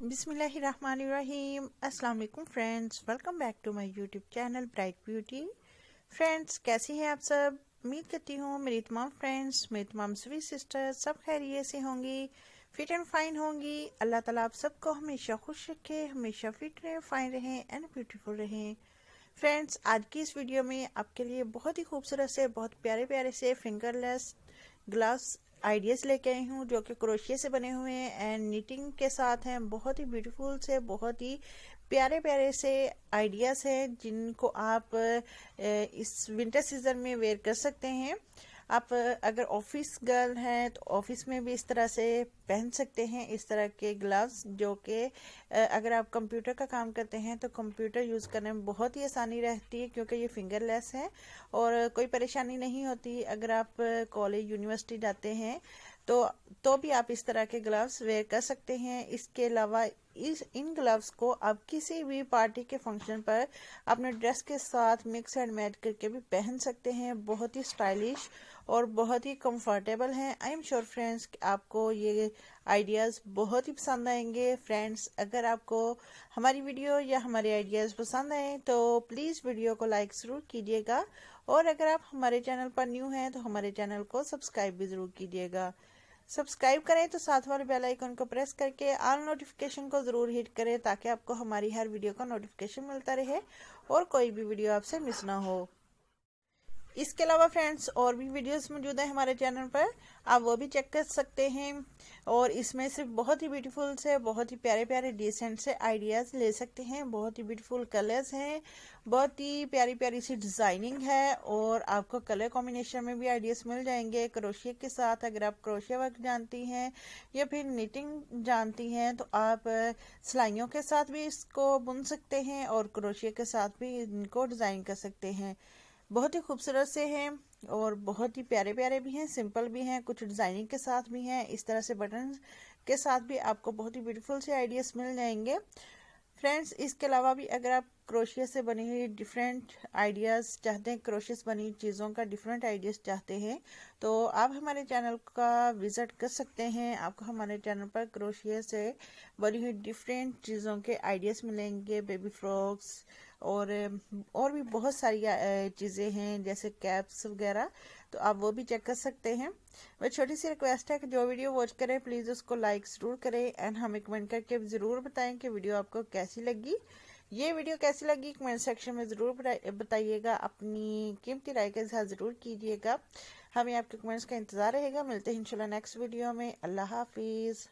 बिसमीम वालेकुम friends, welcome back to my YouTube channel Bright Beauty. Friends, कैसी हैं आप सब? उम्मीद करती हूँ मेरी तमाम फ्रेंड्स, मेरी तमाम सभी सिस्टर्स सब खैरियत से होंगी, फिट एंड फाइन होंगी। अल्लाह ताला आप सबको हमेशा खुश रखे, हमेशा फिट रहें, फाइन रहें एंड ब्यूटीफुल रहें। फ्रेंड्स, आज की इस वीडियो में आपके लिए बहुत ही खूबसूरत से, बहुत प्यारे प्यारे से फिंगरलेस ग्लास आइडियाज़ लेके आई हूँ, जो कि क्रोशिया से बने हुए हैं एंड नीटिंग के साथ हैं। बहुत ही ब्यूटीफुल से, बहुत ही प्यारे प्यारे से आइडियाज़ हैं, जिनको आप इस विंटर सीज़न में वेयर कर सकते हैं। आप, अगर ऑफ़िस गर्ल हैं तो ऑफ़िस में भी इस तरह से पहन सकते हैं, इस तरह के ग्लव्स जो कि अगर आप कंप्यूटर का काम करते हैं तो कंप्यूटर यूज़ करने में बहुत ही आसानी रहती है, क्योंकि ये फिंगरलेस है और कोई परेशानी नहीं होती। अगर आप कॉलेज, यूनिवर्सिटी जाते हैं तो तो भी आप इस तरह के ग्लव्स वेयर कर सकते हैं। इसके अलावा इस, इन ग्लव्स को आप किसी भी पार्टी के फ़ंक्शन पर अपने ड्रेस के साथ मिक्स एंड मैच करके भी पहन सकते हैं। बहुत ही स्टाइलिश और बहुत ही कंफर्टेबल हैं। आई एम श्योर फ्रेंड्स आपको ये आइडियाज़ बहुत ही पसंद आएँगे। फ्रेंड्स अगर आपको हमारी वीडियो या हमारे आइडियाज़ पसंद आए तो प्लीज़ वीडियो को लाइक ज़रूर कीजिएगा। और अगर आप हमारे चैनल पर न्यू हैं तो हमारे चैनल को सब्सक्राइब भी ज़रूर कीजिएगा। सब्सक्राइब करें तो साथ वाले बेल आइकन को प्रेस करके ऑल नोटिफिकेशन को ज़रूर हिट करें, ताकि आपको हमारी हर वीडियो का नोटिफिकेशन मिलता रहे और कोई भी वीडियो आपसे मिस ना हो। इसके अलावा फ्रेंड्स, और भी वीडियोस मौजूद है हमारे चैनल पर, आप वो भी चेक कर सकते हैं। और इसमें सिर्फ़ बहुत ही ब्यूटीफुल से, बहुत ही प्यारे प्यारे डिसेंट से आइडियाज़ ले सकते हैं। बहुत ही ब्यूटीफुल कलर्स हैं, बहुत ही प्यारी प्यारी सी डिज़ाइनिंग है, और आपको कलर कॉम्बिनेशन में भी आइडियाज़ मिल जाएँगे। क्रोशिया के साथ अगर आप क्रोशिया वर्क जानती हैं, या फिर निटिंग जानती हैं तो आप सिलाइयों के साथ भी इसको बुन सकते हैं, और क्रोशिया के साथ भी इनको डिज़ाइन कर सकते हैं। बहुत ही खूबसूरत से हैं और बहुत ही प्यारे प्यारे भी हैं सिंपल भी हैं, कुछ डिज़ाइनिंग के साथ भी हैं। इस तरह से बटन के साथ भी आपको बहुत ही ब्यूटीफुल से आइडियाज़ मिल जाएँगे। फ्रेंड्स इसके अलावा भी अगर आप क्रोशिया से बनी हुई डिफरेंट आइडियाज़ चाहते हैं क्रोशिया से बनी चीज़ों का डिफरेंट आइडियाज़ चाहते हैं तो आप हमारे चैनल का विज़िट कर सकते हैं। आपको हमारे चैनल पर क्रोशिया से बनी हुई डिफरेंट चीज़ों के आइडियाज़ मिलेंगे बेबी फ्रॉक्स और और भी बहुत सारी चीज़ें हैं, जैसे कैप्स वगैरह। तो आप वो भी चेक कर सकते हैं। मैं छोटी सी रिक्वेस्ट है कि जो वीडियो वॉच करें प्लीज़ उसको लाइक ज़रूर करें एंड हमें कमेंट करके ज़रूर बताएँ कि वीडियो आपको कैसी लगी। ये वीडियो कैसी लगी कमेंट सेक्शन में ज़रूर बताइएगा। अपनी कीमती राय के साथ ज़रूर कीजिएगा। हमें आपके कमेंट्स का इंतज़ार रहेगा। मिलते हैं इंशाल्लाह नेक्स्ट वीडियो में। अल्लाह हाफिज़।